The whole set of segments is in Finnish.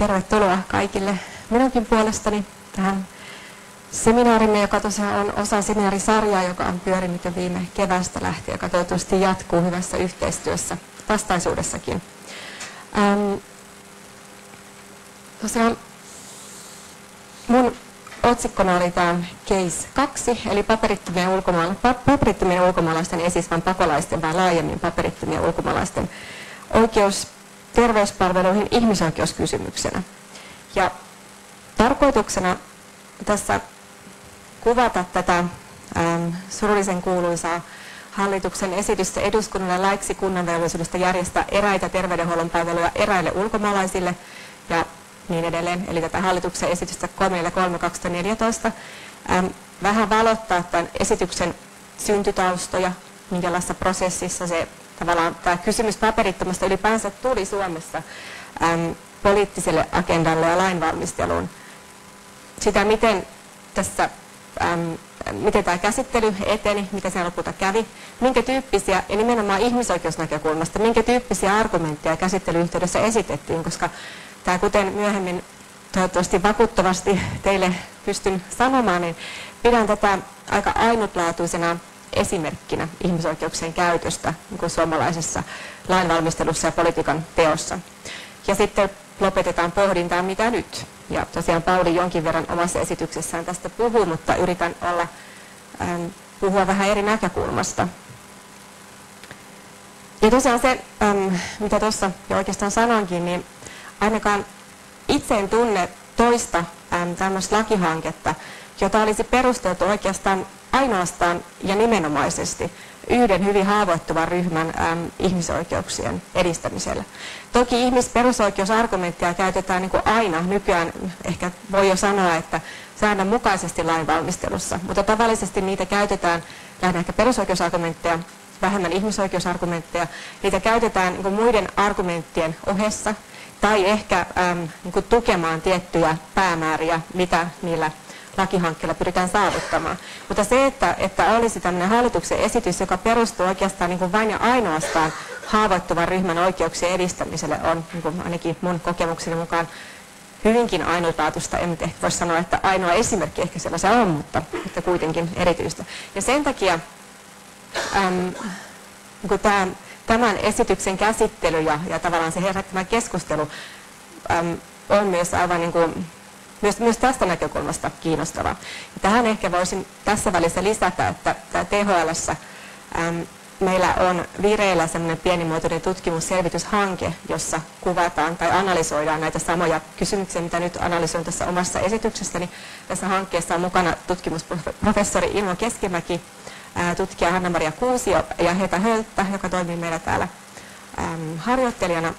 tervetuloa kaikille minunkin puolestani tähän seminaarimme, joka tosiaan on osa seminaarisarjaa, joka on pyörinyt jo viime kevästä lähtien, joka toivottavasti jatkuu hyvässä yhteistyössä vastaisuudessakin. Ähm, tosiaan mun otsikkona oli tämä case 2, eli paperittomien, ulkomaala, paperittomien ulkomaalaisten, ei siis vain pakolaisten, vaan laajemmin paperittomien ulkomaalaisten oikeus terveyspalveluihin ihmisoikeuskysymyksenä. Ja tarkoituksena tässä kuvata tätä ähm, surullisen kuuluisaa hallituksen esitystä eduskunnalle laiksi kunnan velvollisuudesta järjestää eräitä terveydenhuollon palveluja eräille ulkomaalaisille ja niin edelleen, eli tätä hallituksen esitystä 3.3.2014, ähm, vähän valottaa tämän esityksen syntytaustoja, minkälaisessa prosessissa se tavallaan tämä kysymys paperittomasta ylipäänsä tuli Suomessa äm, poliittiselle agendalle ja lainvalmisteluun. Sitä, miten tässä äm, miten tämä käsittely eteni, mitä se lopulta kävi, minkä tyyppisiä, ja nimenomaan ihmisoikeusnäkökulmasta, minkä tyyppisiä argumentteja käsittelyyhteydessä esitettiin, koska tämä kuten myöhemmin toivottavasti vakuuttavasti teille pystyn sanomaan, niin pidän tätä aika ainutlaatuisena esimerkkinä ihmisoikeuksien käytöstä niin kuin suomalaisessa lainvalmistelussa ja politiikan teossa. Ja sitten lopetetaan pohdintaan, mitä nyt. Ja tosiaan Pauli jonkin verran omassa esityksessään tästä puhuu, mutta yritän olla, ähm, puhua vähän eri näkökulmasta. Ja tosiaan se, ähm, mitä tuossa jo oikeastaan sanoinkin, niin ainakaan itse en tunne toista ähm, tämmöistä lakihanketta, jota olisi perusteltu oikeastaan ainoastaan ja nimenomaisesti yhden hyvin haavoittuvan ryhmän äm, ihmisoikeuksien edistämisellä. Toki ihmisperusoikeusargumenttia käytetään niin kuin aina nykyään, ehkä voi jo sanoa, että säännönmukaisesti lainvalmistelussa, mutta tavallisesti niitä käytetään, lähinnä ehkä perusoikeusargumentteja, vähemmän ihmisoikeusargumentteja, niitä käytetään niin kuin muiden argumenttien ohessa tai ehkä äm, niin kuin tukemaan tiettyjä päämääriä, mitä niillä lakihankkeella pyritään saavuttamaan. Mutta se, että, että olisi tämmöinen hallituksen esitys, joka perustuu oikeastaan niin kuin vain ja ainoastaan haavoittuvan ryhmän oikeuksien edistämiselle, on niin kuin ainakin mun kokemukseni mukaan hyvinkin ainutlaatuista. En nyt ehkä voi sanoa, että ainoa esimerkki ehkä sellaisia on, mutta, mutta kuitenkin erityistä. Ja sen takia äm, niin tämän, tämän esityksen käsittely ja, ja tavallaan se herättämä keskustelu äm, on myös aivan niin kuin myös, myös tästä näkökulmasta kiinnostava. Ja tähän ehkä voisin tässä välissä lisätä, että THL meillä on vireillä sellainen pienimuotoinen tutkimusselvityshanke, jossa kuvataan tai analysoidaan näitä samoja kysymyksiä, mitä nyt analysoin tässä omassa esityksessäni. Tässä hankkeessa on mukana tutkimusprofessori Ilmo Keskimäki, tutkija Hanna-Maria Kuusio ja Heta Hölttä, joka toimii meillä täällä harjoittelijana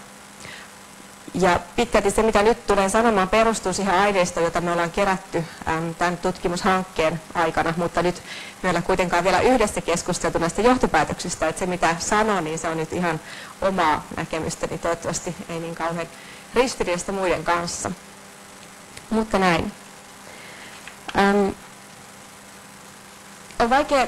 ja pitkälti se, mitä nyt tulen sanomaan, perustuu siihen aineistoon, jota me ollaan kerätty äm, tämän tutkimushankkeen aikana, mutta nyt meillä kuitenkaan vielä yhdessä keskusteltu näistä johtopäätöksistä, että se mitä sanon, niin se on nyt ihan omaa näkemystä, niin toivottavasti ei niin kauhean ristiriidasta muiden kanssa. Mutta näin. Äm, on vaikea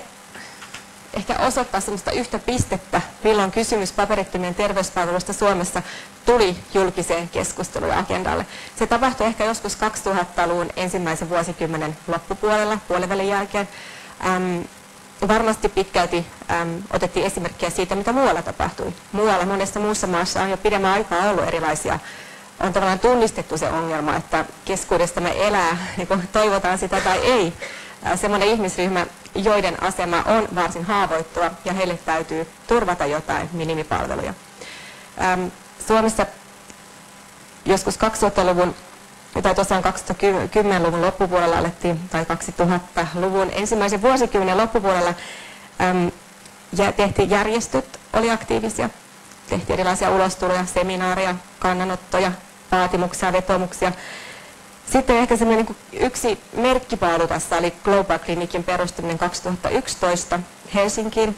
ehkä osoittaa sellaista yhtä pistettä, milloin kysymys paperittomien terveyspalveluista Suomessa tuli julkiseen keskusteluun agendalle. Se tapahtui ehkä joskus 2000-luvun ensimmäisen vuosikymmenen loppupuolella, puolivälin jälkeen. Ähm, varmasti pitkälti äm, otettiin esimerkkejä siitä, mitä muualla tapahtui. Muualla monessa muussa maassa on jo pidemmän aikaa ollut erilaisia on tavallaan tunnistettu se ongelma, että keskuudestamme elää, niin toivotaan sitä tai ei, semmoinen ihmisryhmä, joiden asema on varsin haavoittua ja heille täytyy turvata jotain minimipalveluja. Suomessa joskus 2000-luvun tai tosiaan 2010-luvun loppupuolella alettiin, tai 2000-luvun ensimmäisen vuosikymmenen loppupuolella äm, ja tehtiin järjestöt, oli aktiivisia, tehtiin erilaisia ulostuloja, seminaaria, kannanottoja, vaatimuksia, vetomuksia. Sitten ehkä semmoinen niin yksi merkkipaalu tässä oli Global Clinicin perustaminen 2011 Helsinkiin.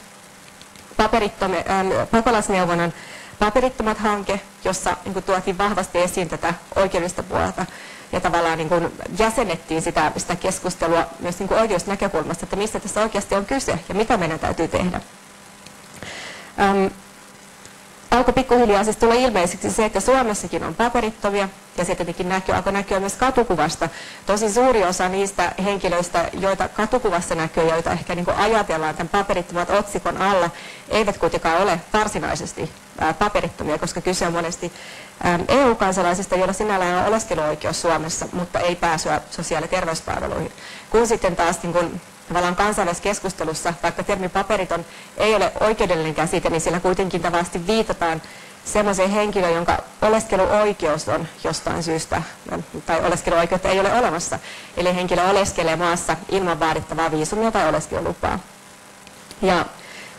Ähm, pakolaisneuvonnan paperittomat hanke, jossa niin kuin, tuotiin vahvasti esiin tätä oikeudellista puolta ja tavallaan niin kuin, jäsennettiin sitä, sitä keskustelua myös niin oikeusnäkökulmasta, että mistä tässä oikeasti on kyse ja mitä meidän täytyy tehdä. Ähm, alkoi pikkuhiljaa siis tulla ilmeiseksi se, että Suomessakin on paperittomia, ja se tietenkin näkyy, alkoi näkyä myös katukuvasta. Tosi suuri osa niistä henkilöistä, joita katukuvassa näkyy, joita ehkä niin kuin ajatellaan tämän paperittomat otsikon alla, eivät kuitenkaan ole varsinaisesti paperittomia, koska kyse on monesti EU-kansalaisista, joilla sinällään on oleskeluoikeus Suomessa, mutta ei pääsyä sosiaali- ja terveyspalveluihin. Kun sitten taas niin kun tavallaan kansainvälisessä keskustelussa, vaikka termi paperiton ei ole oikeudellinen käsite, niin sillä kuitenkin tavallaan viitataan semmoiseen henkilöön, jonka oleskeluoikeus on jostain syystä, tai oleskeluoikeutta ei ole olemassa. Eli henkilö oleskelee maassa ilman vaadittavaa viisumia tai oleskelulupaa. Ja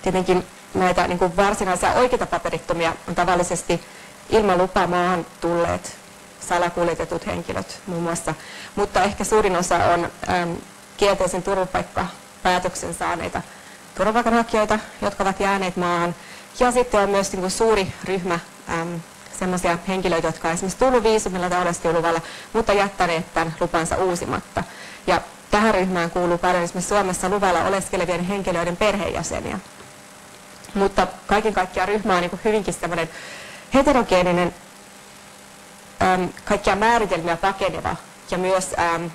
tietenkin näitä niin kuin varsinaisia oikeita paperittomia on tavallisesti ilman lupaa maahan tulleet salakuljetetut henkilöt muun muassa. Mutta ehkä suurin osa on kielteisen turvapaikkapäätöksen saaneita turvapaikanhakijoita, jotka ovat jääneet maahan. Ja sitten on myös niin kuin suuri ryhmä sellaisia henkilöitä, jotka on esimerkiksi tullut viisumilla tai oleskeluluvalla, mutta jättäneet tämän lupansa uusimatta. Ja tähän ryhmään kuuluu paljon esimerkiksi Suomessa luvalla oleskelevien henkilöiden perheenjäseniä. Mutta kaiken kaikkiaan ryhmä on niin hyvinkin sellainen heterogeeninen, äm, kaikkia määritelmiä pakeneva ja myös äm,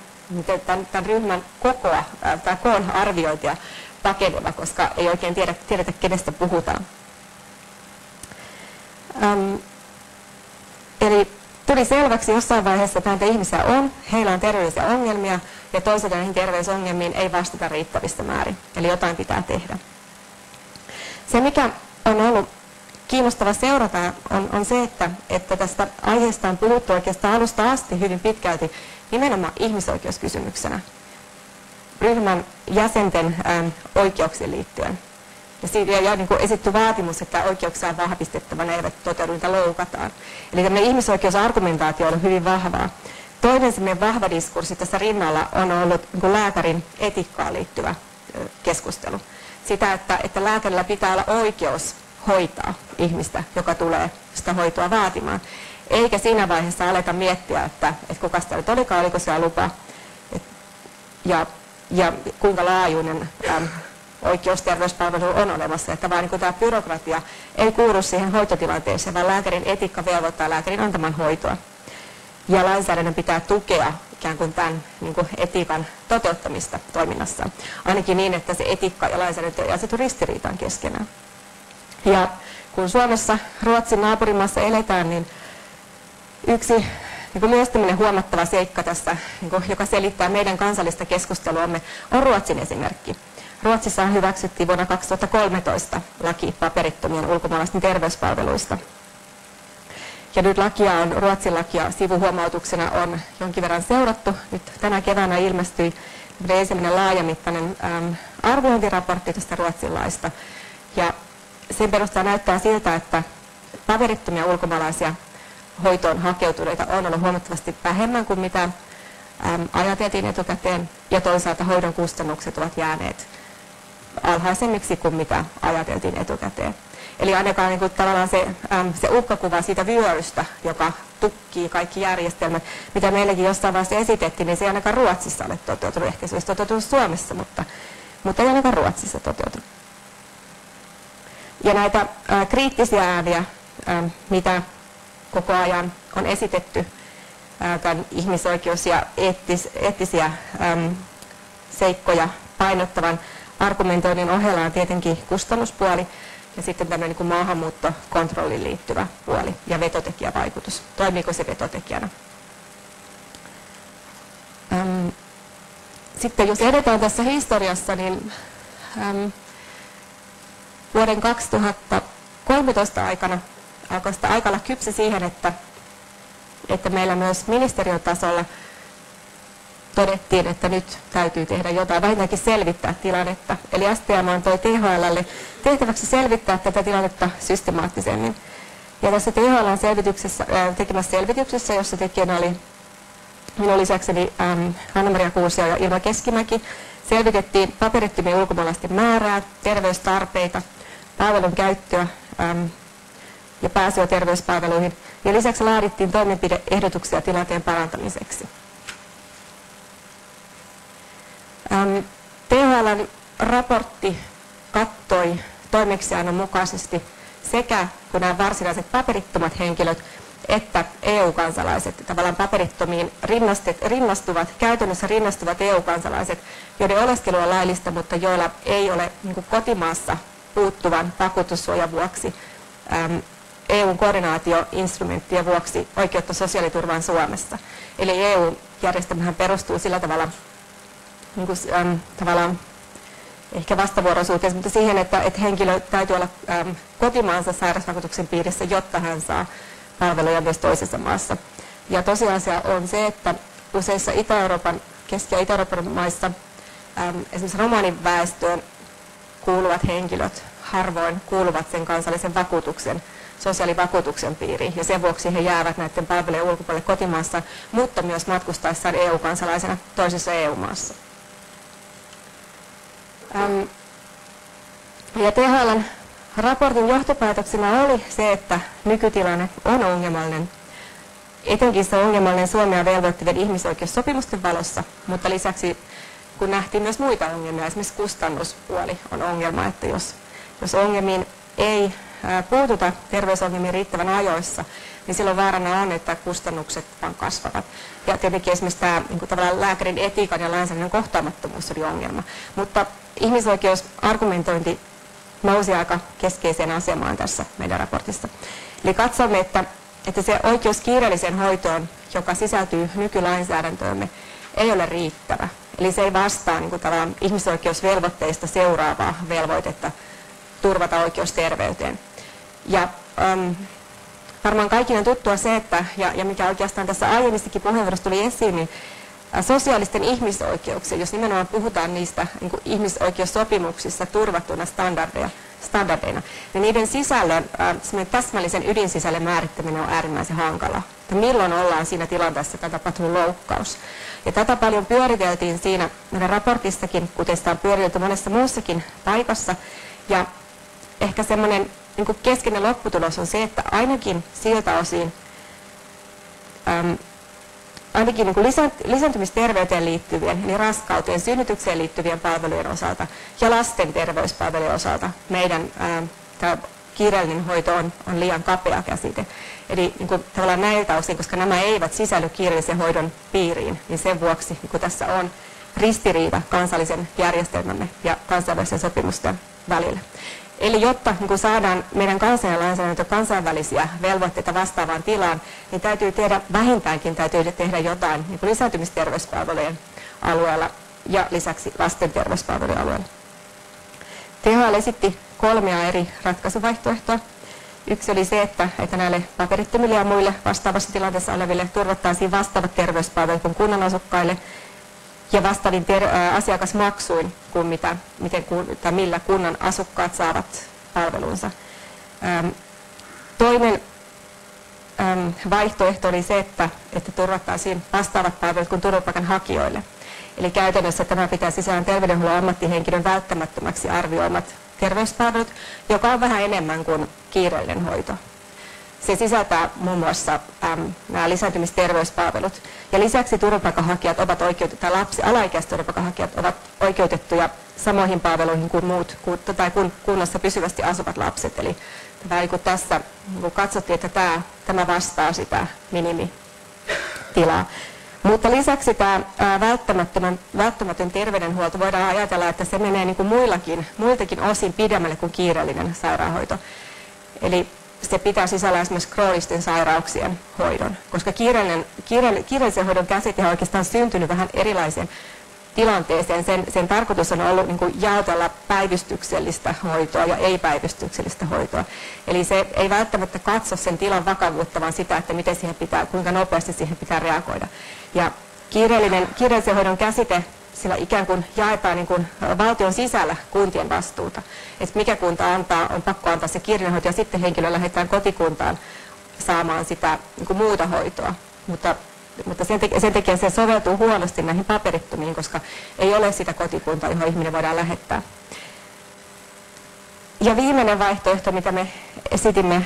tämän, tämän ryhmän kokoa tai koon arviointia pakeneva, koska ei oikein tiedä, tiedetä, kenestä puhutaan. Äm, eli tuli selväksi jossain vaiheessa, että näitä ihmisiä on, heillä on terveydellisiä ongelmia ja toisaalta näihin terveysongelmiin ei vastata riittävistä määrin. Eli jotain pitää tehdä. Se, mikä on ollut kiinnostava seurata, on, on se, että, että tästä aiheesta on puhuttu oikeastaan alusta asti hyvin pitkälti nimenomaan ihmisoikeuskysymyksenä ryhmän jäsenten ähm, oikeuksiin liittyen. Ja siitä on niin esitty vaatimus, että oikeuksia on vahvistettava, ne eivät toteudu, niitä loukataan. Eli tämmöinen ihmisoikeusargumentaatio on hyvin vahvaa. Toinen semmoinen vahva diskurssi tässä rinnalla on ollut niin lääkärin etiikkaan liittyvä keskustelu. Sitä, että, että lääkärillä pitää olla oikeus hoitaa ihmistä, joka tulee sitä hoitoa vaatimaan. Eikä siinä vaiheessa aleta miettiä, että, että kuka sitä nyt olikaan, oliko siellä lupa et, ja, ja kuinka laajuinen äm, oikeusterveyspalvelu on olemassa. Että vaan niin tämä byrokratia ei kuulu siihen hoitotilanteeseen, vaan lääkärin etiikka velvoittaa lääkärin antaman hoitoa. Ja lainsäädännön pitää tukea ikään kuin tämän niin kuin etiikan toteuttamista toiminnassa. Ainakin niin, että se etiikka ja lainsäädäntö ei asetu ristiriitaan keskenään. Ja kun Suomessa Ruotsin naapurimaassa eletään, niin yksi niin myös huomattava seikka tässä, niin kuin, joka selittää meidän kansallista keskusteluamme, on Ruotsin esimerkki. Ruotsissa hyväksyttiin vuonna 2013 laki paperittomien ulkomaalaisten terveyspalveluista. Ja nyt lakia on, Ruotsin lakia sivuhuomautuksena on jonkin verran seurattu. Nyt tänä keväänä ilmestyi ensimmäinen laajamittainen arviointiraportti tästä Ruotsin laista. Ja sen perusteella näyttää siltä, että paperittomia ulkomaalaisia hoitoon hakeutuneita on ollut huomattavasti vähemmän kuin mitä ajateltiin etukäteen, ja toisaalta hoidon kustannukset ovat jääneet alhaisemmiksi kuin mitä ajateltiin etukäteen. Eli ainakaan niin kuin, tavallaan se, äm, se uhkakuva siitä vyörystä, joka tukkii kaikki järjestelmät, mitä meillekin jossain vaiheessa esitettiin, niin se ei ainakaan Ruotsissa ole toteutunut. Ehkä se olisi toteutunut Suomessa, mutta, mutta ei ainakaan Ruotsissa toteutunut. Ja näitä ää, kriittisiä ääniä, ää, mitä koko ajan on esitetty tämän ihmisoikeus- ja eettis, eettisiä äm, seikkoja painottavan argumentoinnin ohella on tietenkin kustannuspuoli ja sitten tämmöinen niin maahanmuuttokontrolliin liittyvä puoli ja vetotekijävaikutus. Toimiiko se vetotekijänä? Äm, sitten jos edetään tässä historiassa, niin äm, vuoden 2013 aikana alkoi sitä aika olla kypsä siihen, että, että meillä myös ministeriötasolla todettiin, että nyt täytyy tehdä jotain, vähintäänkin selvittää tilannetta. Eli STM antoi THLlle tehtäväksi selvittää tätä tilannetta systemaattisemmin. Ja tässä THLn selvityksessä, äh, tekemässä selvityksessä, jossa tekijänä oli minun lisäkseni ähm, Hanna-Maria Kuusio ja Ilma Keskimäki, selvitettiin paperittomien ulkomaalaisten määrää, terveystarpeita, palvelun käyttöä äm, ja pääsyä terveyspalveluihin. Ja lisäksi laadittiin toimenpideehdotuksia tilanteen parantamiseksi. Ähm, THLn raportti kattoi toimeksiannon mukaisesti sekä kun nämä varsinaiset paperittomat henkilöt että EU-kansalaiset, tavallaan paperittomiin rinnastuvat, käytännössä rinnastuvat EU-kansalaiset, joiden oleskelu on laillista, mutta joilla ei ole niin kotimaassa puuttuvan vakuutussuojan vuoksi äm, EUn koordinaatioinstrumenttien vuoksi oikeutta sosiaaliturvaan Suomessa. Eli EU-järjestelmähän perustuu sillä tavalla, niin kuin, äm, tavallaan ehkä vastavuoroisuuteen, mutta siihen, että, että henkilö täytyy olla äm, kotimaansa sairausvakuutuksen piirissä, jotta hän saa palveluja myös toisessa maassa. Ja tosiasia on se, että useissa Itä-Euroopan, Keski- ja Itä-Euroopan maissa äm, esimerkiksi romanin väestöön kuuluvat henkilöt harvoin kuuluvat sen kansallisen vakuutuksen, sosiaalivakuutuksen piiriin, ja sen vuoksi he jäävät näiden palvelujen ulkopuolelle kotimaassa, mutta myös matkustaessaan EU-kansalaisena toisessa EU-maassa. Ja THLn raportin johtopäätöksenä oli se, että nykytilanne on ongelmallinen. Etenkin se on ongelmallinen Suomea velvoittavien ihmisoikeussopimusten valossa, mutta lisäksi kun nähtiin myös muita ongelmia, esimerkiksi kustannuspuoli on ongelma, että jos, jos ongelmiin ei puututa terveysongelmiin riittävän ajoissa, niin silloin vaarana on, että kustannukset vaan kasvavat. Ja tietenkin esimerkiksi tämä niin tavallaan lääkärin etiikan ja lainsäädännön kohtaamattomuus oli ongelma. Mutta ihmisoikeusargumentointi nousi aika keskeiseen asemaan tässä meidän raportissa. Eli katsomme, että, että se oikeus kiireelliseen hoitoon, joka sisältyy nykylainsäädäntöömme, ei ole riittävä. Eli se ei vastaa niin kuin ihmisoikeusvelvoitteista seuraavaa velvoitetta turvata oikeus terveyteen. Ja ähm, varmaan kaikille on tuttua se, että, ja, ja mikä oikeastaan tässä aiemmistakin puheenvuorossa tuli esiin, niin sosiaalisten ihmisoikeuksien, jos nimenomaan puhutaan niistä niin kuin ihmisoikeussopimuksissa turvattuna standardeja, standardeina, niin niiden sisällön, äh, täsmällisen ydinsisällön määrittäminen on äärimmäisen hankala. Että milloin ollaan siinä tilanteessa, että tapahtuu loukkaus. Ja tätä paljon pyöriteltiin siinä meidän raportissakin, kuten sitä on pyöritelty monessa muussakin paikassa. Ja ehkä semmoinen niin keskeinen lopputulos on se, että ainakin siltä osin äm, ainakin niin lisääntymisterveyteen liittyvien, eli raskauteen, synnytykseen liittyvien palvelujen osalta ja lasten terveyspalvelujen osalta meidän ää, kiireellinen hoito on, on liian kapea käsite. Eli niin kuin, tavallaan näiltä osin, koska nämä eivät sisälly kiireellisen hoidon piiriin, niin sen vuoksi niin kuin tässä on ristiriita kansallisen järjestelmämme ja kansainvälisen sopimusten välillä. Eli jotta niin kun saadaan meidän kansainlainsäädäntö kansainvälisiä velvoitteita vastaavaan tilaan, niin täytyy tehdä, vähintäänkin täytyy tehdä jotain niin lisääntymisterveyspalvelujen alueella ja lisäksi lasten terveyspalvelujen alueella. THL esitti kolmea eri ratkaisuvaihtoehtoa. Yksi oli se, että, että näille paperittomille ja muille vastaavassa tilanteessa oleville turvattaisiin vastaavat terveyspalvelut kuin kunnan asukkaille – ja vastaavin ter- asiakasmaksuin kuin mitä, miten, tai millä kunnan asukkaat saavat palvelunsa. toinen vaihtoehto oli se, että, että turvattaisiin vastaavat palvelut kuin turvapaikanhakijoille. Eli käytännössä tämä pitää sisään terveydenhuollon ammattihenkilön välttämättömäksi arvioimat terveyspalvelut, joka on vähän enemmän kuin kiireellinen hoito. Se sisältää muun muassa äm, nämä lisääntymisterveyspalvelut. Ja lisäksi turvapaikanhakijat ovat oikeutettuja, lapsi, alaikäiset turvapaikanhakijat ovat oikeutettuja samoihin palveluihin kuin muut tai kun kunnassa pysyvästi asuvat lapset. Eli tämä, kun tässä kun katsottiin, että tämä, tämä vastaa sitä minimitilaa. Mutta lisäksi tämä välttämätön, välttämätön terveydenhuolto voidaan ajatella, että se menee niin kuin muillakin, muiltakin osin pidemmälle kuin kiireellinen sairaanhoito. Eli se pitää sisällä esimerkiksi kroonisten sairauksien hoidon, koska kiireellisen, kiireellisen hoidon käsite on oikeastaan syntynyt vähän erilaisen tilanteeseen. Sen, sen tarkoitus on ollut niin kuin jaotella päivystyksellistä hoitoa ja ei-päivystyksellistä hoitoa. Eli se ei välttämättä katso sen tilan vakavuutta, vaan sitä, että miten siihen pitää, kuinka nopeasti siihen pitää reagoida. Ja kiireellinen, kiireellisen hoidon käsite sillä ikään kuin jaetaan niin kuin valtion sisällä kuntien vastuuta. Että mikä kunta antaa, on pakko antaa se kirjanhoito ja sitten henkilö lähdetään kotikuntaan saamaan sitä niin kuin muuta hoitoa. Mutta, mutta sen, te- sen takia se soveltuu huonosti näihin paperittomiin, koska ei ole sitä kotikuntaa, johon ihminen voidaan lähettää. Ja viimeinen vaihtoehto, mitä me esitimme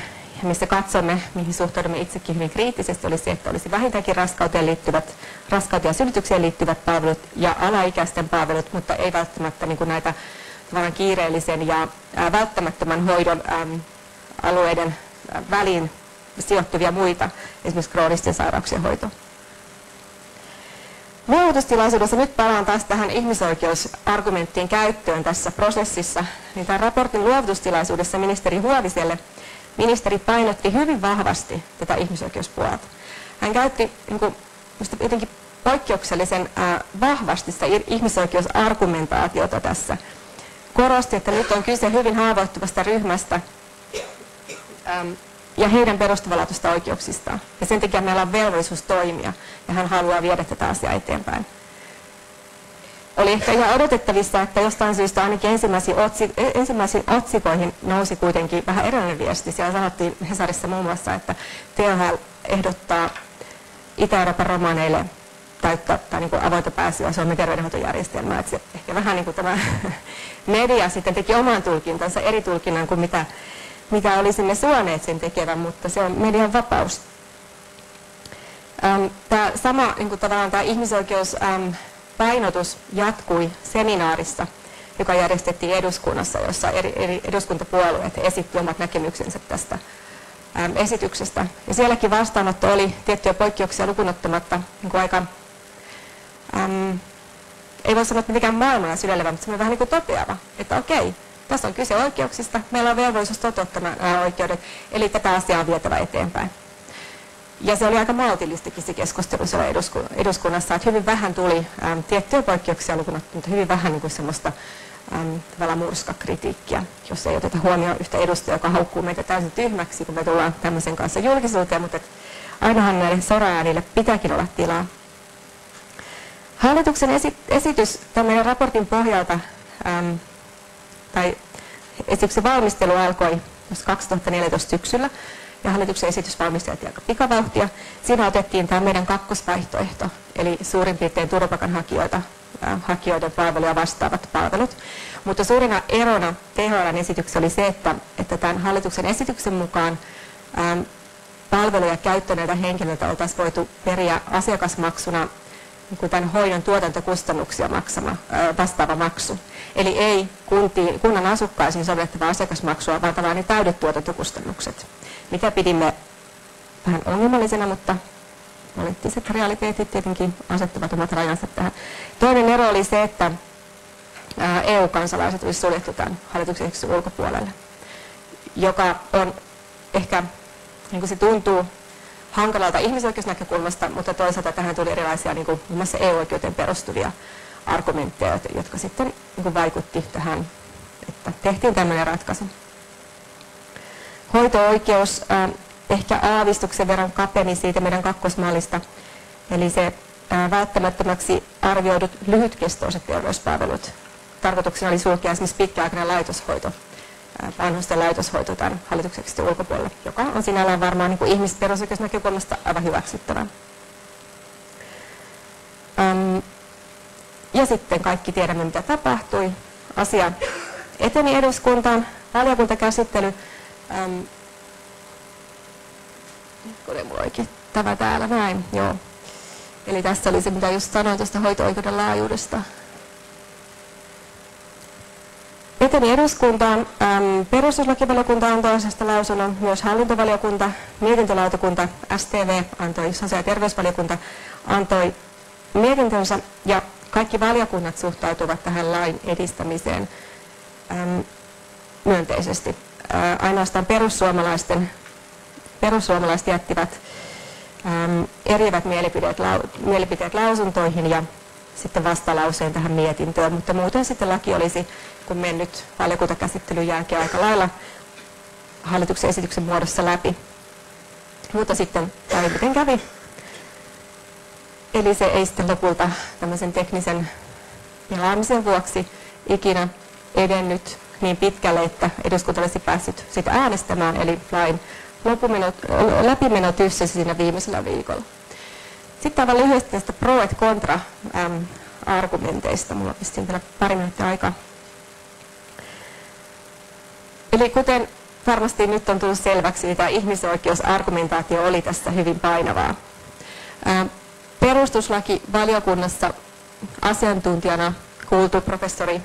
missä katsomme, mihin suhtaudumme itsekin hyvin kriittisesti, oli se, että olisi vähintäänkin raskauteen liittyvät, raskauteen ja synnytykseen liittyvät palvelut ja alaikäisten palvelut, mutta ei välttämättä niin kuin näitä kiireellisen ja ää, välttämättömän hoidon ää, alueiden väliin sijoittuvia muita, esimerkiksi kroonisten sairauksien hoito. Luovutustilaisuudessa nyt palaan taas tähän ihmisoikeusargumenttien käyttöön tässä prosessissa. Niin tämän raportin luovutustilaisuudessa ministeri Huoviselle ministeri painotti hyvin vahvasti tätä ihmisoikeuspuolta. Hän käytti niin kuin, jotenkin poikkeuksellisen äh, vahvasti sitä ihmisoikeusargumentaatiota tässä. Korosti, että nyt on kyse hyvin haavoittuvasta ryhmästä ähm, ja heidän perustavanlaatuista oikeuksistaan. Ja sen takia meillä on velvollisuus toimia ja hän haluaa viedä tätä asiaa eteenpäin. Oli ehkä ihan odotettavissa, että jostain syystä ainakin ensimmäisiin, otsi, ensimmäisiin otsikoihin nousi kuitenkin vähän erilainen viesti. Siellä sanottiin Hesarissa muun muassa, että THL ehdottaa Itä-Euroopan romaneille täyttä tai niin avointa pääsyä Suomen terveydenhoitojärjestelmään. Että se ehkä vähän niin kuin tämä media sitten teki oman tulkintansa, eri tulkinnan kuin mitä, mitä olisimme suoneet sen tekevän, mutta se on median vapaus. Tämä sama niin kuin tavallaan tämä ihmisoikeus painotus jatkui seminaarissa, joka järjestettiin eduskunnassa, jossa eri, eri eduskuntapuolueet esittivät omat näkemyksensä tästä esityksestä. Ja sielläkin vastaanotto oli tiettyjä poikkeuksia lukunottamatta niin aika äm, ei voi sanoa, että mitenkään maailmalla sydällevä, mutta semmoinen vähän niin kuin toteava, että okei, tässä on kyse oikeuksista, meillä on velvollisuus toteuttaa nämä oikeudet, eli tätä asiaa on vietävä eteenpäin. Ja se oli aika maltillistikin se keskustelu siellä eduskunnassa, että hyvin vähän tuli äm, tiettyjä poikkeuksia lukunotta, mutta hyvin vähän niin kuin semmoista äm, tavallaan murskakritiikkiä, jos ei oteta huomioon yhtä edustajaa, joka haukkuu meitä täysin tyhmäksi, kun me tullaan tämmöisen kanssa julkisuuteen, mutta ainahan näille soraäänille pitääkin olla tilaa. Hallituksen esitys tämän raportin pohjalta, äm, tai esityksen valmistelu alkoi 2014 syksyllä, ja hallituksen esitys valmisteltiin aika pikavauhtia. Siinä otettiin tämä meidän kakkosvaihtoehto, eli suurin piirtein turvapaikanhakijoita äh, hakijoiden palveluja vastaavat palvelut. Mutta suurina erona THLn esityksessä oli se, että, että tämän hallituksen esityksen mukaan ähm, palveluja käyttäneiltä henkilöiltä oltaisiin voitu periä asiakasmaksuna niin tämän hoidon tuotantokustannuksia maksama, vastaava maksu. Eli ei kuntiin, kunnan asukkaisiin sovellettavaa asiakasmaksua, vaan tavallaan ne täydet tuotantokustannukset, mitä pidimme vähän ongelmallisena, mutta poliittiset realiteetit tietenkin asettavat omat rajansa tähän. Toinen ero oli se, että EU-kansalaiset olisi suljettu tämän hallituksen ulkopuolelle, joka on ehkä, niin kuin se tuntuu, hankalalta ihmisoikeusnäkökulmasta, mutta toisaalta tähän tuli erilaisia niin kuin, muun muassa EU-oikeuteen perustuvia argumentteja, jotka sitten niin kuin, vaikutti tähän, että tehtiin tämmöinen ratkaisu. Hoito-oikeus äh, ehkä aavistuksen verran kapeni siitä meidän kakkosmallista, eli se äh, välttämättömäksi arvioidut lyhytkestoiset terveyspalvelut. Tarkoituksena oli sulkea esimerkiksi pitkäaikainen laitoshoito vanhusten laitoshoito tämän hallituksen ulkopuolelle, joka on sinällään varmaan niin ihmisperusoikeusnäkökulmasta aivan hyväksyttävä. Ähm, ja sitten kaikki tiedämme, mitä tapahtui. Asia eteni eduskuntaan, valiokuntakäsittely. Ähm, Kuten mulla olikin tämä täällä näin, joo. Eli tässä oli se, mitä just sanoin tuosta hoito-oikeuden laajuudesta. Eteni eduskuntaan. Ähm, perustuslakivaliokunta antoi asiasta lausunnon, myös hallintovaliokunta, mietintölautakunta, STV antoi, sosiaali- ja terveysvaliokunta antoi mietintönsä ja kaikki valiokunnat suhtautuvat tähän lain edistämiseen ähm, myönteisesti. Ainoastaan perussuomalaisten, perussuomalaiset jättivät eriävät mielipiteet, mielipiteet lausuntoihin ja sitten vastalauseen tähän mietintöön, mutta muuten sitten laki olisi kun mennyt valiokuntakäsittelyn jälkeen aika lailla hallituksen esityksen muodossa läpi. Mutta sitten kävi miten kävi. Eli se ei sitten lopulta tämmöisen teknisen pelaamisen vuoksi ikinä edennyt niin pitkälle, että eduskunta olisi päässyt sitä äänestämään, eli lain läpimeno tyssäsi siinä viimeisellä viikolla. Sitten aivan lyhyesti näistä pro et contra argumenteista. Mulla on vielä pari minuuttia aikaa. Eli kuten varmasti nyt on tullut selväksi, niin tämä ihmisoikeusargumentaatio oli tässä hyvin painavaa. Perustuslakivaliokunnassa asiantuntijana kuultu professori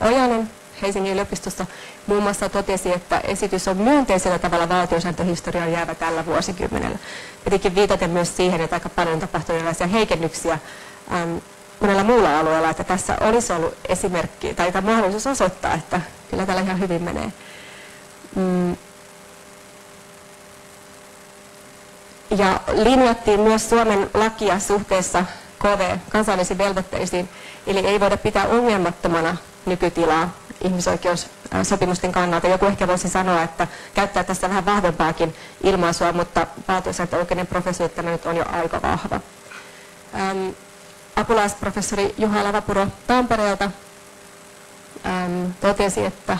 Ojanen, Helsingin yliopistossa muun muassa totesi, että esitys on myönteisellä tavalla valtiosääntöhistoriaan jäävä tällä vuosikymmenellä. Jotenkin viitaten myös siihen, että aika paljon tapahtui erilaisia heikennyksiä äm, monella muulla alueella, että tässä olisi ollut esimerkki tai mahdollisuus osoittaa, että kyllä tällä ihan hyvin menee. Mm. Ja linjattiin myös Suomen lakia suhteessa KV kansainvälisiin velvoitteisiin, eli ei voida pitää ongelmattomana nykytilaa ihmisoikeussopimusten kannalta. Joku ehkä voisi sanoa, että käyttää tässä vähän vahvempaakin ilmaisua, mutta valtiosääntöoikeuden professori tämä nyt on jo aika vahva. Ähm, apulaisprofessori Juha Lavapuro Tampereelta ähm, totesi, että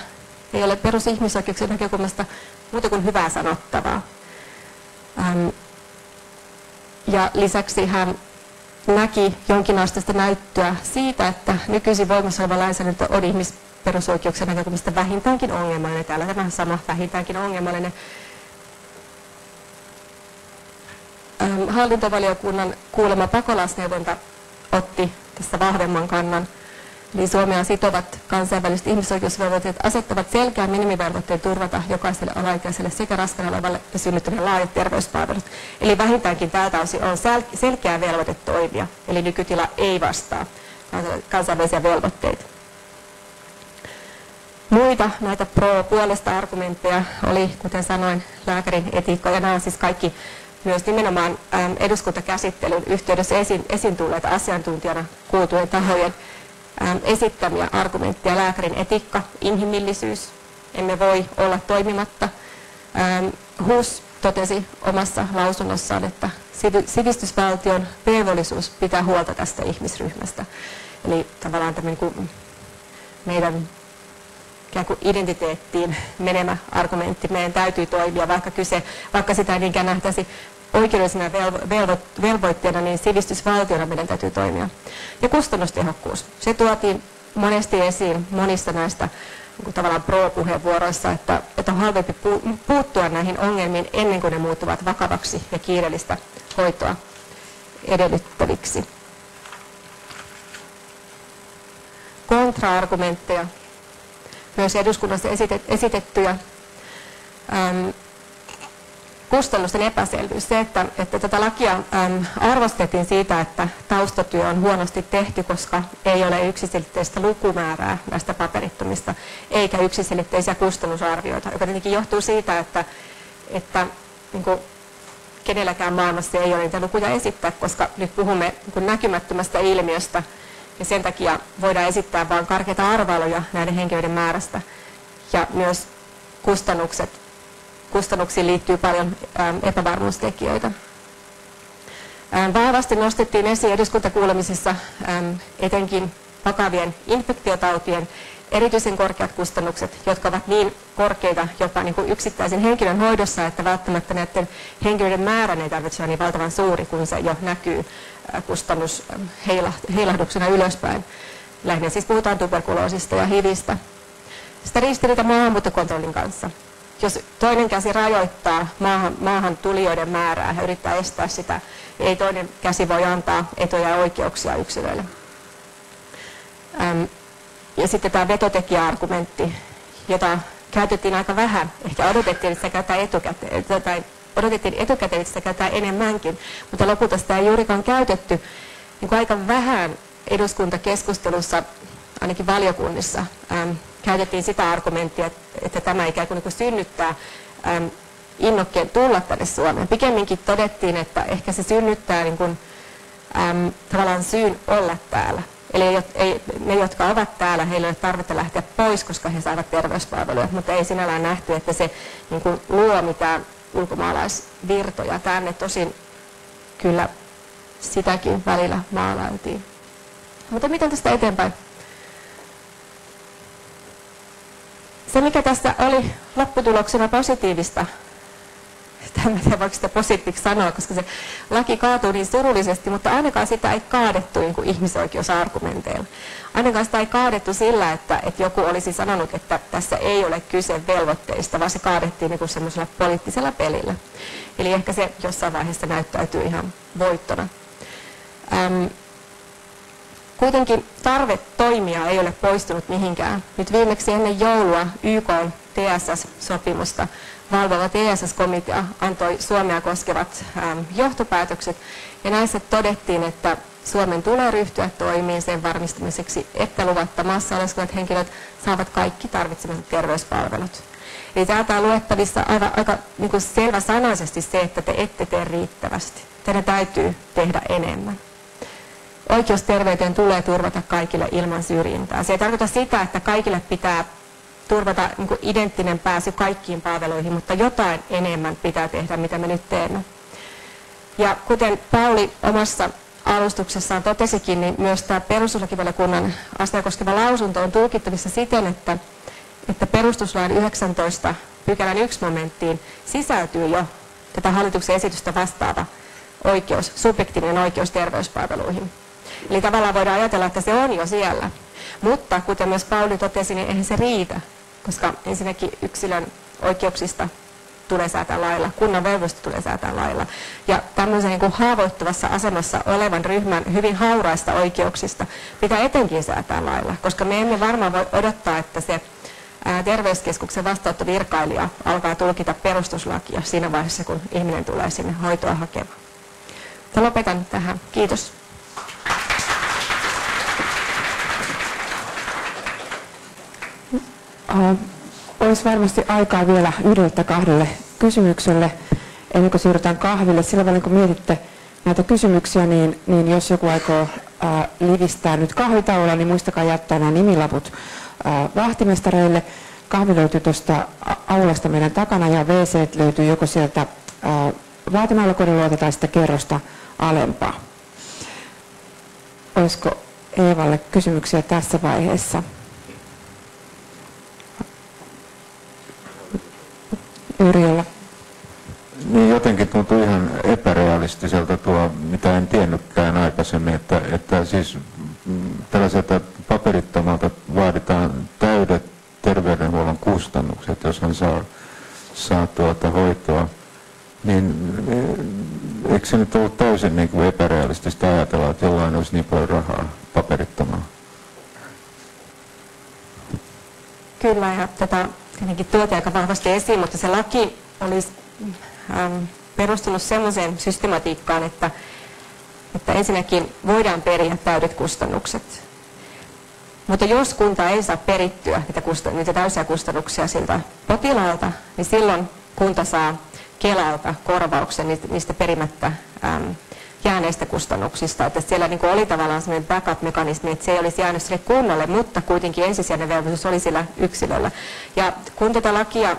ei ole perusihmisoikeuksien näkökulmasta muuta kuin hyvää sanottavaa. Ja lisäksi hän näki jonkinasteista näyttöä siitä, että nykyisin voimassa oleva lainsäädäntö on ihmisperusoikeuksien näkökulmasta vähintäänkin ongelmallinen. Täällä tämä sama vähintäänkin ongelmallinen. Hallintovaliokunnan kuulema pakolaisneuvonta otti tässä vahvemman kannan. Eli Suomea sitovat kansainväliset ihmisoikeusvelvoitteet asettavat selkeän minimivelvoitteen turvata jokaiselle alaikäiselle sekä raskaana olevalle ja synnyttäneelle laajat terveyspalvelut. Eli vähintäänkin tältä osin on selkeä velvoite toimia, eli nykytila ei vastaa kansainvälisiä velvoitteita. Muita näitä pro-puolesta argumentteja oli, kuten sanoin, lääkärin etiikka ja nämä siis kaikki myös nimenomaan eduskuntakäsittelyn yhteydessä esiin, esiin tulleita asiantuntijana kuultujen tahojen esittämiä argumentteja. Lääkärin etiikka, inhimillisyys, emme voi olla toimimatta. HUS totesi omassa lausunnossaan, että sivistysvaltion velvollisuus pitää huolta tästä ihmisryhmästä. Eli tavallaan tämä niin meidän ikään kuin identiteettiin menemä argumentti. Meidän täytyy toimia, vaikka, kyse, vaikka sitä ei niinkään nähtäisi oikeudellisena velvo, velvoitteena, niin sivistysvaltiona meidän täytyy toimia. Ja kustannustehokkuus. Se tuotiin monesti esiin monissa näistä niin tavallaan pro-puheenvuoroissa, että, että on halvempi puuttua näihin ongelmiin ennen kuin ne muuttuvat vakavaksi ja kiireellistä hoitoa edellyttäviksi. Kontra-argumentteja, myös eduskunnassa esitettyjä kustannusten epäselvyys. Se, että, että tätä lakia äm, arvostettiin siitä, että taustatyö on huonosti tehty, koska ei ole yksiselitteistä lukumäärää näistä paperittomista, eikä yksiselitteisiä kustannusarvioita, joka tietenkin johtuu siitä, että, että niin kuin, kenelläkään maailmassa ei ole niitä lukuja esittää, koska nyt puhumme niin näkymättömästä ilmiöstä, ja sen takia voidaan esittää vain karkeita arvailuja näiden henkilöiden määrästä. Ja myös kustannukset kustannuksiin liittyy paljon ähm, epävarmuustekijöitä. Ähm, vahvasti nostettiin esiin eduskuntakuulemisissa ähm, etenkin vakavien infektiotautien erityisen korkeat kustannukset, jotka ovat niin korkeita jopa niin kuin yksittäisen henkilön hoidossa, että välttämättä näiden henkilöiden määrä ei tarvitse olla niin valtavan suuri, kun se jo näkyy äh, kustannusheilahduksena ylöspäin. Lähinnä siis puhutaan tuberkuloosista ja HIVistä. Sitä ristiriita maahanmuuttokontrollin kanssa jos toinen käsi rajoittaa maahan, maahan tulijoiden määrää ja yrittää estää sitä, ei toinen käsi voi antaa etuja ja oikeuksia yksilöille. Ja sitten tämä vetotekijäargumentti, jota käytettiin aika vähän. Ehkä odotettiin, että sitä etukäteen, tai odotettiin etukäteen, sitä enemmänkin, mutta lopulta sitä ei juurikaan käytetty niin kuin aika vähän eduskuntakeskustelussa, ainakin valiokunnissa. Ähm, käytettiin sitä argumenttia, että, tämä ikään kuin, niin synnyttää äm, innokkeen tulla tänne Suomeen. Pikemminkin todettiin, että ehkä se synnyttää niin kuin, äm, tavallaan syyn olla täällä. Eli ei, ne, jotka ovat täällä, heillä ei ole tarvetta lähteä pois, koska he saavat terveyspalveluja, mutta ei sinällään nähty, että se niin kuin, luo mitään ulkomaalaisvirtoja tänne. Tosin kyllä sitäkin välillä maalailtiin. Mutta miten tästä eteenpäin? Se, mikä tässä oli lopputuloksena positiivista, en tiedä voiko sitä positiiviksi sanoa, koska se laki kaatuu niin surullisesti, mutta ainakaan sitä ei kaadettu niin kuin ihmisoikeusargumenteilla. Ainakaan sitä ei kaadettu sillä, että, että joku olisi sanonut, että tässä ei ole kyse velvoitteista, vaan se kaadettiin niin semmoisella poliittisella pelillä. Eli ehkä se jossain vaiheessa näyttäytyy ihan voittona. Ähm, kuitenkin tarve toimia ei ole poistunut mihinkään. Nyt viimeksi ennen joulua YK TSS-sopimusta valvova TSS-komitea antoi Suomea koskevat ähm, johtopäätökset, ja näissä todettiin, että Suomen tulee ryhtyä toimiin sen varmistamiseksi, että luvatta maassa oleskelevat henkilöt saavat kaikki tarvitsemansa terveyspalvelut. Eli täältä on luettavissa aika, aika niin kuin selväsanaisesti se, että te ette tee riittävästi. Teidän täytyy tehdä enemmän. Oikeus terveyteen tulee turvata kaikille ilman syrjintää. Se ei tarkoita sitä, että kaikille pitää turvata niin kuin identtinen pääsy kaikkiin palveluihin, mutta jotain enemmän pitää tehdä, mitä me nyt teemme. Ja kuten Pauli omassa alustuksessaan totesikin, niin myös tämä perustuslakivaliokunnan asiaa koskeva lausunto on tulkittavissa siten, että, että perustuslain 19 pykälän 1 momenttiin sisältyy jo tätä hallituksen esitystä vastaava oikeus, subjektiivinen oikeus terveyspalveluihin. Eli tavallaan voidaan ajatella, että se on jo siellä. Mutta kuten myös Pauli totesi, niin eihän se riitä, koska ensinnäkin yksilön oikeuksista tulee säätää lailla, kunnan velvoista tulee säätää lailla. Ja tämmöisen niin kuin haavoittuvassa asemassa olevan ryhmän hyvin hauraista oikeuksista pitää etenkin säätää lailla, koska me emme varmaan voi odottaa, että se terveyskeskuksen vastaanottovirkailija alkaa tulkita perustuslakia siinä vaiheessa, kun ihminen tulee sinne hoitoa hakemaan. Ja lopetan tähän. Kiitos. Olisi varmasti aikaa vielä yhdeltä kahdelle kysymykselle ennen kuin siirrytään kahville. Sillä välin kun mietitte näitä kysymyksiä, niin, niin jos joku aikoo ää, livistää nyt kahvitauolla, niin muistakaa jättää nämä nimilaput ää, vahtimestareille. Kahvi löytyy tuosta aulasta meidän takana ja WC löytyy joko sieltä vaatimalla koriluota tai sitten kerrosta alempaa. Olisiko Eevalle kysymyksiä tässä vaiheessa? Yrjöllä. Niin jotenkin tuntuu ihan epärealistiselta tuo, mitä en tiennytkään aikaisemmin, että, että siis mm, tällaiselta paperittomalta vaaditaan täydet terveydenhuollon kustannukset, jos hän saa, saa tuota hoitoa. Niin eh, eikö se nyt ollut täysin niin kuin epärealistista ajatella, että jollain olisi niin paljon rahaa paperittomalla? Kyllä, ja tätä tietenkin tuotiin aika vahvasti esiin, mutta se laki olisi ähm, perustunut sellaiseen systematiikkaan, että, että ensinnäkin voidaan periä täydet kustannukset. Mutta jos kunta ei saa perittyä niitä, kustannuksia, niitä täysiä kustannuksia siltä potilaalta, niin silloin kunta saa Kelalta korvauksen niistä perimättä ähm, jääneistä kustannuksista. Että siellä niin oli tavallaan sellainen backup-mekanismi, että se ei olisi jäänyt sille kunnalle, mutta kuitenkin ensisijainen velvollisuus oli sillä yksilöllä. Ja kun tätä lakia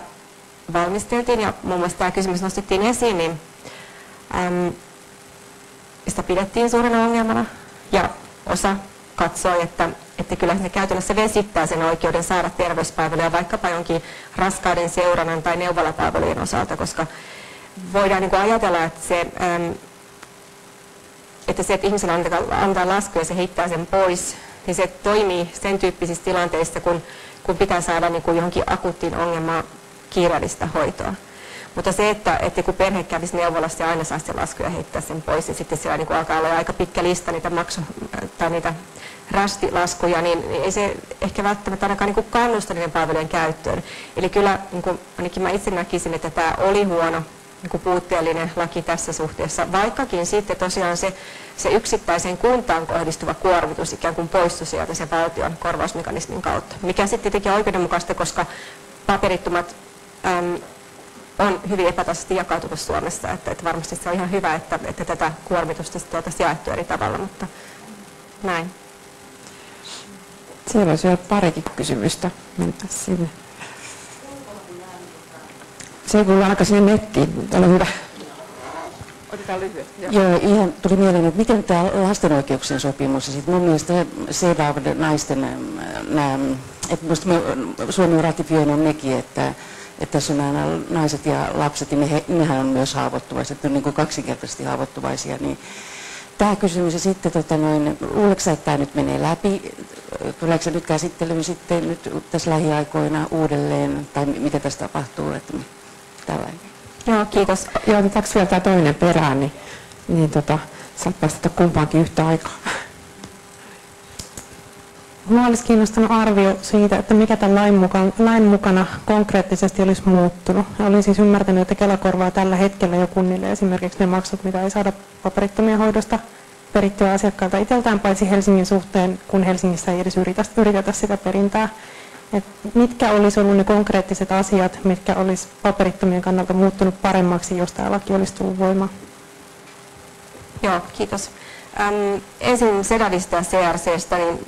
valmisteltiin ja muun muassa tämä kysymys nostettiin esiin, niin äm, sitä pidettiin suurena ongelmana ja osa katsoi, että, että kyllä se käytännössä vesittää sen oikeuden saada terveyspalveluja vaikkapa jonkin raskauden seurannan tai neuvolapalvelujen osalta, koska voidaan niin ajatella, että se äm, että se, että ihmisellä antaa, antaa lasku ja se heittää sen pois, niin se toimii sen tyyppisissä tilanteissa, kun, kun pitää saada niin kuin johonkin akuuttiin ongelmaan kiireellistä hoitoa. Mutta se, että, että kun perhe kävisi neuvolassa ja aina saa se lasku ja heittää sen pois, ja sitten siellä niin kuin alkaa olla aika pitkä lista niitä maksu, tai niitä rästilaskuja, niin ei se ehkä välttämättä ainakaan niin kuin kannusta niiden palvelujen käyttöön. Eli kyllä niin kuin, ainakin mä itse näkisin, että tämä oli huono niin puutteellinen laki tässä suhteessa, vaikkakin sitten tosiaan se, se yksittäisen kuntaan kohdistuva kuormitus ikään kuin poistui sieltä sen valtion korvausmekanismin kautta, mikä sitten tietenkin oikeudenmukaista, koska paperittomat äm, on hyvin epätasaisesti jakautunut Suomessa, että, että varmasti se on ihan hyvä, että, että tätä kuormitusta tuotaisiin jaettu eri tavalla, mutta näin. Siellä olisi vielä parikin kysymystä. Mennään sinne. Se kun alkaa sinne nettiin. Ole hyvä. Otetaan lyhyesti. Joo. Joo, ihan tuli mieleen, että miten tämä lasten oikeuksien sopimus ja sitten mun mielestä Save naisten, nämä, että musta me, Suomi on ratifioinut nekin, että, että tässä on nämä naiset ja lapset, niin ne, nehän on myös haavoittuvaisia, että on niin kuin kaksinkertaisesti haavoittuvaisia, niin tämä kysymys ja sitten tota noin, luuletko että tämä nyt menee läpi, tuleeko se nyt käsittelyyn sitten nyt tässä lähiaikoina uudelleen, tai mitä tässä tapahtuu, että tällainen. Joo, kiitos. Ja otetaanko vielä tämä toinen perään, niin, niin tota, saat vastata kumpaankin yhtä aikaa. Minua olisi kiinnostanut arvio siitä, että mikä tämän lain, mukaan, lain mukana konkreettisesti olisi muuttunut. Olin siis ymmärtänyt, että Kela korvaa tällä hetkellä jo kunnille esimerkiksi ne maksut, mitä ei saada paperittomien hoidosta perittyä asiakkailta itseltään, paitsi Helsingin suhteen, kun Helsingissä ei edes yritä, yritetä sitä perintää. Et mitkä olisi ollut ne konkreettiset asiat, mitkä olisi paperittomien kannalta muuttunut paremmaksi, jos tämä laki olisi tullut voimaan? Joo, kiitos. Ähm, ensin Sedavista ja CRCstä, niin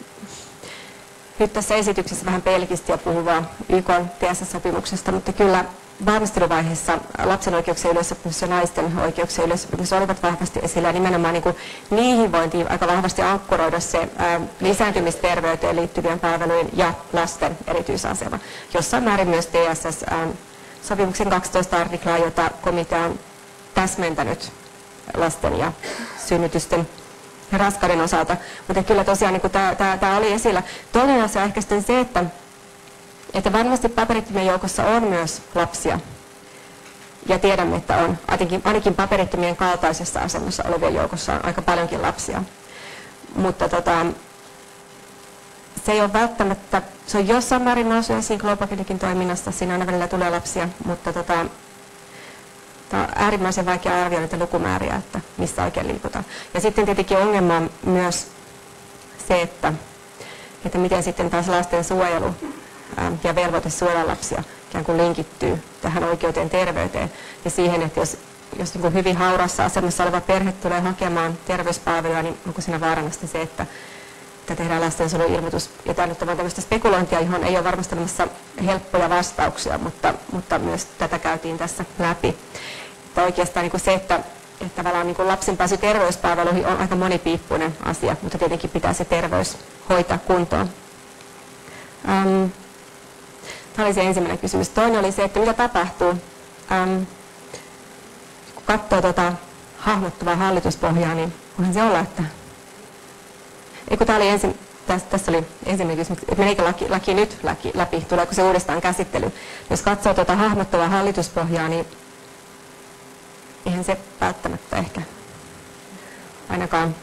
nyt tässä esityksessä vähän pelkistiä puhuvaa YK TSS-sopimuksesta, mutta kyllä valmisteluvaiheessa lapsen oikeuksien yleissopimus ja naisten oikeuksien yleissopimus olivat vahvasti esillä ja nimenomaan niin kuin niihin vointiin aika vahvasti ankkuroida se ää, lisääntymisterveyteen liittyvien palvelujen ja lasten erityisasema. Jossain määrin myös TSS ää, sopimuksen 12 artiklaa, jota komitea on täsmentänyt lasten ja synnytysten raskauden osalta. Mutta kyllä tosiaan niin tämä oli esillä. Toinen asia on ehkä sitten se, että, että varmasti paperittomien joukossa on myös lapsia. Ja tiedämme, että on ainakin, ainakin paperittomien kaltaisessa asemassa olevien joukossa on aika paljonkin lapsia. Mutta tota, se ei ole välttämättä, se on jossain määrin noussut esiin Global toiminnassa, siinä aina välillä tulee lapsia, mutta tota, Tämä on äärimmäisen vaikea arvioida niitä lukumääriä, että missä oikein liikutaan. Ja sitten tietenkin ongelma on myös se, että, että miten sitten taas lasten suojelu ja velvoite suojella lapsia ikään kuin linkittyy tähän oikeuteen terveyteen ja siihen, että jos, jos niin hyvin haurassa asemassa oleva perhe tulee hakemaan terveyspalveluja, niin onko siinä vaarana se, että, että tehdään lastensuojeluilmoitus. Ja tämä nyt on tämmöistä spekulointia, johon ei ole varmasti helppoja vastauksia, mutta, mutta myös tätä käytiin tässä läpi. Että oikeastaan niin kuin se, että, että tavallaan niin kuin lapsen pääsy terveyspalveluihin on aika monipiippuinen asia, mutta tietenkin pitää se terveys hoitaa kuntoon. Ähm, tämä oli se ensimmäinen kysymys. Toinen oli se, että mitä tapahtuu, ähm, kun katsoo tuota hahmottavaa hallituspohjaa, niin voihan se olla, että... Eikö tämä oli ensin, tässä, tässä oli kysymys, että meneekö laki, laki nyt läpi, läpi, tuleeko se uudestaan käsittely. Jos katsoo tuota hahmottavaa hallituspohjaa, niin eihän se välttämättä ehkä ainakaan,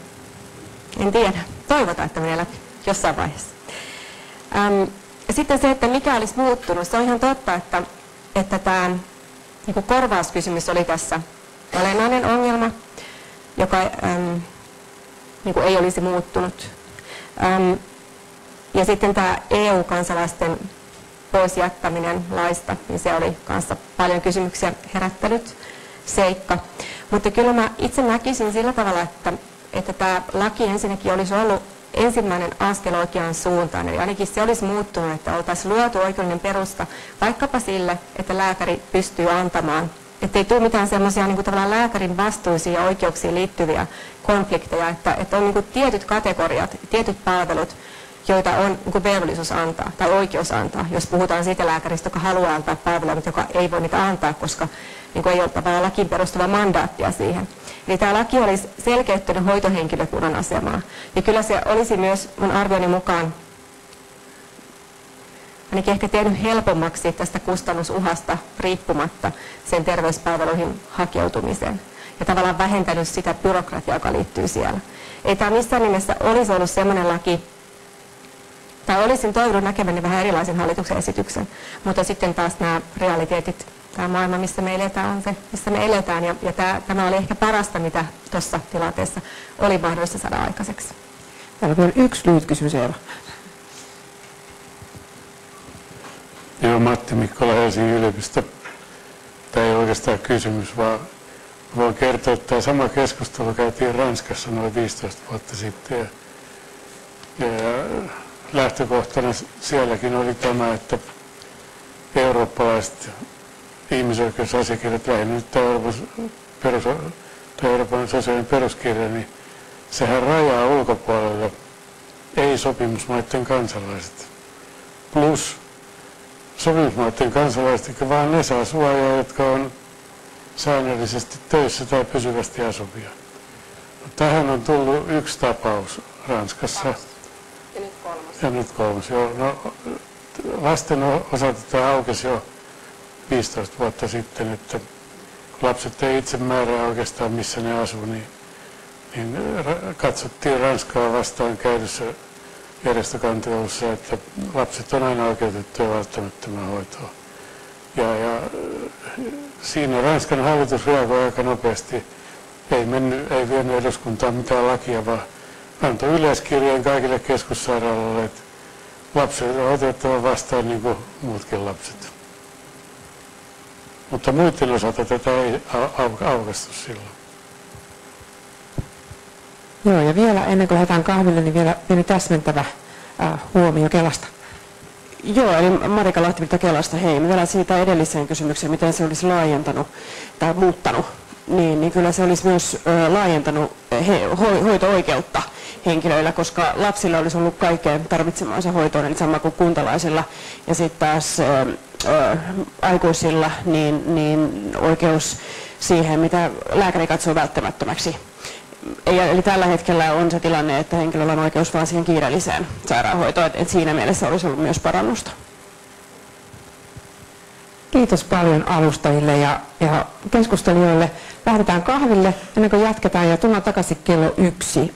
en tiedä, toivotaan, että menee läpi jossain vaiheessa. Ja sitten se, että mikä olisi muuttunut, se on ihan totta, että, että tämä niin korvauskysymys oli tässä olennainen ongelma, joka ähm, niin ei olisi muuttunut. Ähm, ja sitten tämä EU-kansalaisten pois jättäminen laista, niin se oli kanssa paljon kysymyksiä herättänyt seikka. Mutta kyllä mä itse näkisin sillä tavalla, että, että tämä laki ensinnäkin olisi ollut ensimmäinen askel oikeaan suuntaan. Eli ainakin se olisi muuttunut, että oltaisiin luotu oikeudellinen perusta vaikkapa sille, että lääkäri pystyy antamaan että ei tule mitään semmoisia niin tavallaan lääkärin vastuisiin ja oikeuksiin liittyviä konflikteja, että, että on niin tietyt kategoriat, tietyt palvelut, joita on niin velvollisuus antaa tai oikeus antaa, jos puhutaan siitä lääkäristä, joka haluaa antaa palveluja, mutta joka ei voi niitä antaa, koska niin kuin ei ole tavallaan lakiin perustuva mandaattia siihen. Eli tämä laki olisi selkeyttänyt hoitohenkilökunnan asemaa. Ja kyllä se olisi myös mun arvioni mukaan ainakin ehkä tehnyt helpommaksi tästä kustannusuhasta riippumatta sen terveyspalveluihin hakeutumisen. Ja tavallaan vähentänyt sitä byrokratiaa, joka liittyy siellä. Ei tämä missään nimessä olisi ollut sellainen laki, tai olisin toivonut näkeväni vähän erilaisen hallituksen esityksen, mutta sitten taas nämä realiteetit tämä maailma, missä me eletään, on se, missä me eletään. Ja, ja tämä, tämä oli ehkä parasta, mitä tuossa tilanteessa oli mahdollista saada aikaiseksi. Täällä on yksi lyhyt kysymys, Eeva. Joo, Matti Mikkola Helsingin yliopisto. Tämä ei oikeastaan kysymys, vaan voin kertoa, että tämä sama keskustelu käytiin Ranskassa noin 15 vuotta sitten. Ja, ja lähtökohtana sielläkin oli tämä, että eurooppalaiset ihmisoikeusasiakirjat, lähinnä nyt Euroopan, perus, Euroopan sosiaalinen peruskirja, niin sehän rajaa ulkopuolelle ei-sopimusmaiden kansalaiset. Plus sopimusmaiden kansalaiset, vaan ne saa suojaa, jotka on säännöllisesti töissä tai pysyvästi asuvia. Tähän on tullut yksi tapaus Ranskassa. Ja nyt kolmas. Ja nyt kolmas. Joo, no, lasten osalta tämä aukesi jo 15 vuotta sitten, että kun lapset ei itse määrää oikeastaan missä ne asuu, niin, niin katsottiin Ranskaa vastaan käydyssä järjestökantelussa, että lapset on aina oikeutettuja välttämättömään hoitoon. Ja, ja siinä Ranskan hallitus reagoi aika nopeasti. Ei, mennyt, ei vienyt eduskuntaan mitään lakia, vaan antoi yleiskirjeen kaikille keskussairaaloille, että lapset on otettava vastaan niin kuin muutkin lapset. Mutta muiden osalta tätä ei aukastu silloin. Joo, ja vielä ennen kuin lähdetään kahville, niin vielä pieni täsmentävä äh, huomio Kelasta. Joo, eli Marika Lahtivilta Kelasta. Hei, vielä siitä edelliseen kysymykseen, miten se olisi laajentanut tai muuttanut. Niin, niin kyllä se olisi myös laajentanut he, ho, hoito-oikeutta henkilöillä, koska lapsilla olisi ollut kaikkeen tarvitsemansa hoitoon, eli sama kuin kuntalaisilla. Ja sitten taas ö, ö, aikuisilla niin, niin oikeus siihen, mitä lääkäri katsoo välttämättömäksi. Eli tällä hetkellä on se tilanne, että henkilöllä on oikeus vain siihen kiireelliseen sairaanhoitoon, että siinä mielessä olisi ollut myös parannusta. Kiitos paljon alustajille ja, ja keskustelijoille. Lähdetään kahville ennen kuin jatketaan ja tullaan takaisin kello yksi.